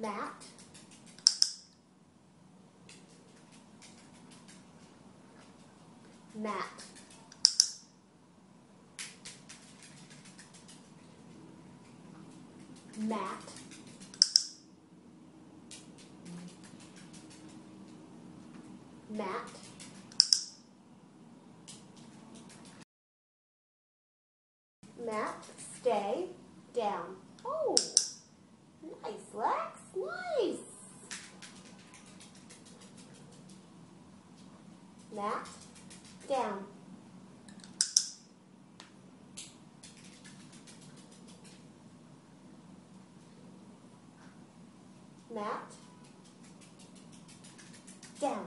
Mat. Mat. Mat. Mat. Mat, stay down. Oh, nice, Lex. Nice. Mat, down. Mat down.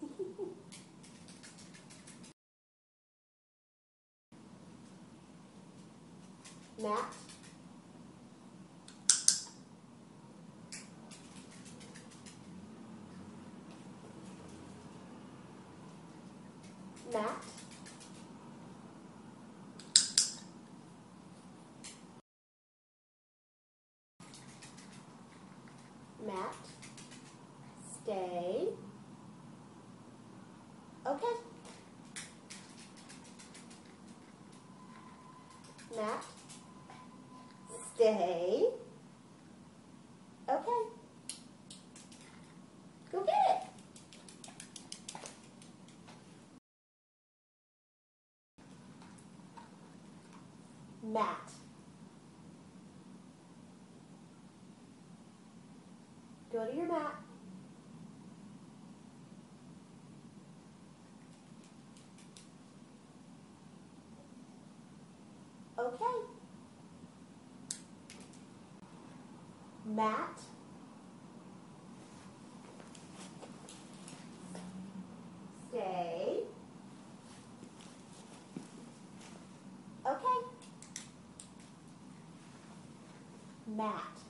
Mat, Mat, Mat, stay. Okay. Mat, stay. Okay. Go get it. Mat. Go to your mat. Okay. Mat. Stay. Okay. Mat.